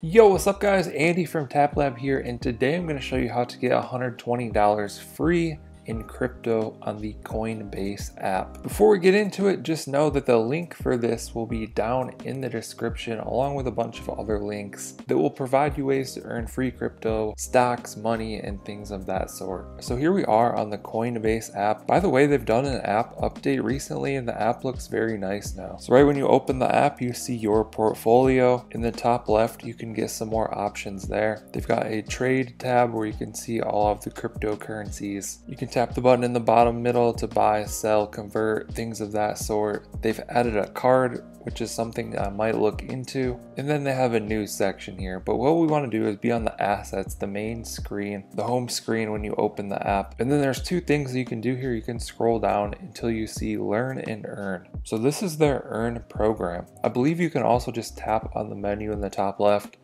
Yo, what's up guys? Andy from TapLab here and today I'm going to show you how to get $120 free in crypto on the Coinbase app. Before we get into it, just know that the link for this will be down in the description along with a bunch of other links that will provide you ways to earn free crypto, stocks, money, and things of that sort. So here we are on the Coinbase app. By the way, they've done an app update recently and the app looks very nice now. So right when you open the app, you see your portfolio. In the top left, you can get some more options there. They've got a trade tab where you can see all of the cryptocurrencies. You can tap the button in the bottom middle to buy, sell, convert, things of that sort. They've added a card, which is something I might look into. And then they have a news section here. But what we want to do is be on the assets, the main screen, the home screen when you open the app. And then there's two things you can do here. You can scroll down until you see learn and earn. So this is their earn program. I believe you can also just tap on the menu in the top left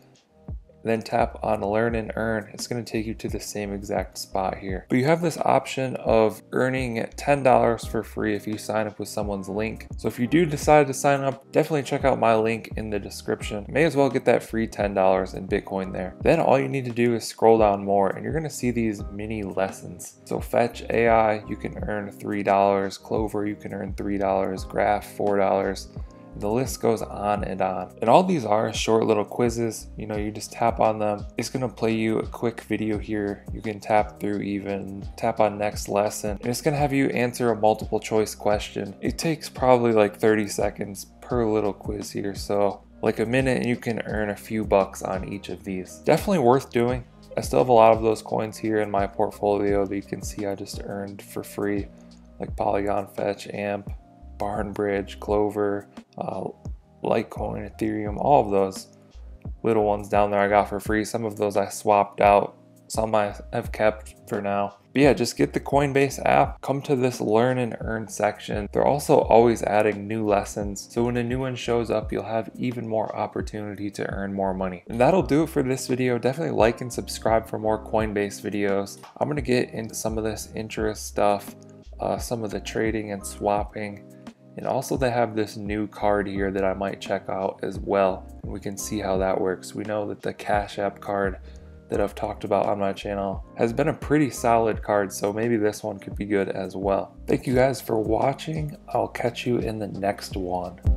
then tap on learn and earn. It's going to take you to the same exact spot here. But you have this option of earning $10 for free if you sign up with someone's link. So if you do decide to sign up, definitely check out my link in the description. May as well get that free $10 in Bitcoin there. Then all you need to do is scroll down more and you're going to see these mini lessons. So Fetch AI, you can earn $3. Clover, you can earn $3. Graph, $4. The list goes on and on. And all these are short little quizzes. You know, you just tap on them. It's gonna play you a quick video here. You can tap through even, tap on next lesson. And it's gonna have you answer a multiple choice question. It takes probably like 30 seconds per little quiz here. So like a minute and you can earn a few bucks on each of these. Definitely worth doing. I still have a lot of those coins here in my portfolio that you can see I just earned for free, like Polygon Fetch, AMP, Barnbridge, Clover, uh, Litecoin, Ethereum, all of those little ones down there I got for free. Some of those I swapped out, some I have kept for now. But yeah, just get the Coinbase app, come to this learn and earn section. They're also always adding new lessons. So when a new one shows up, you'll have even more opportunity to earn more money. And that'll do it for this video. Definitely like and subscribe for more Coinbase videos. I'm gonna get into some of this interest stuff, uh, some of the trading and swapping, and also they have this new card here that I might check out as well. And we can see how that works. We know that the Cash App card that I've talked about on my channel has been a pretty solid card, so maybe this one could be good as well. Thank you guys for watching. I'll catch you in the next one.